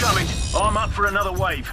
I'm up for another wave.